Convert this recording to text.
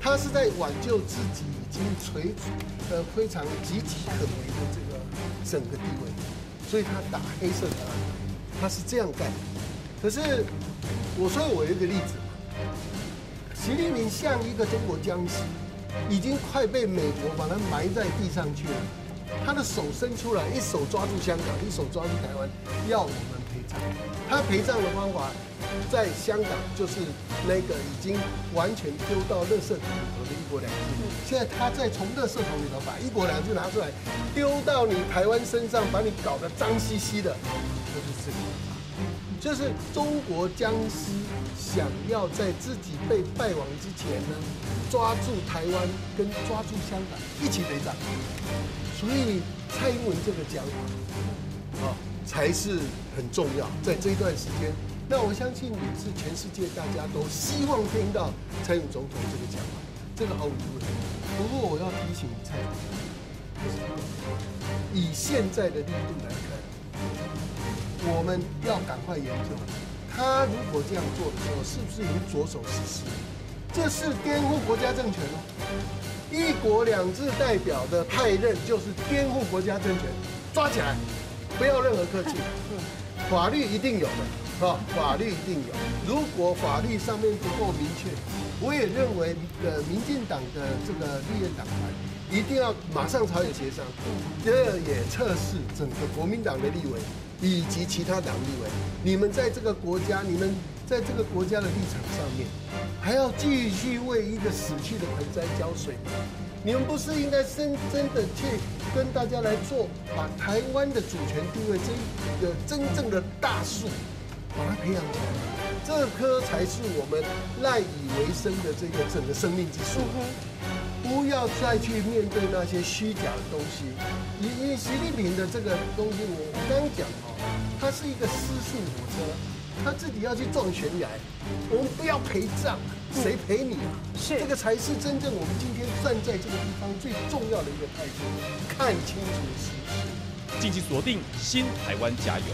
他是在挽救自己已经垂呃非常岌岌可危的这个整个地位，所以他打黑色的，他是这样干。可是我说我有一个例子，习近平像一个中国僵尸，已经快被美国把他埋在地上去了。他的手伸出来，一手抓住香港，一手抓住台湾，要我们陪葬。他陪葬的方法，在香港就是那个已经完全丢到垃圾桶里头的一国两制。现在他再从垃圾桶里头把一国两制拿出来，丢到你台湾身上，把你搞得脏兮兮的，就是这个。就是中国僵尸想要在自己被败亡之前呢，抓住台湾跟抓住香港一起陪葬。所以蔡英文这个讲法，啊，才是很重要。在这一段时间，那我相信也是全世界大家都希望听到蔡英文总统这个讲法，这个毫无疑问。不过我要提醒蔡英文，以现在的力度来看，我们要赶快研究，他如果这样做的时候，是不是已经着手实施？这是颠覆国家政权哦。一国两制代表的派任就是颠覆国家政权，抓起来，不要任何客气，法律一定有的，啊，法律一定有。如果法律上面不够明确，我也认为呃，民进党的这个立院党团一定要马上朝野协商，这也测试整个国民党的立委以及其他党立委，你们在这个国家，你们在这个国家的立场上面。还要继续为一个死去的盆栽浇水吗？你们不是应该真真的去跟大家来做，把台湾的主权地位这一个真正的大树，把它培养起来，这颗才是我们赖以为生的这个整个生命之树。不要再去面对那些虚假的东西。因因为习近平的这个东西，我我刚讲哦，它是一个私速火车。他自己要去撞悬崖，我们不要陪葬，谁陪你啊？是这个才是真正我们今天站在这个地方最重要的一个态度，看清楚事实。敬请锁定新台湾加油。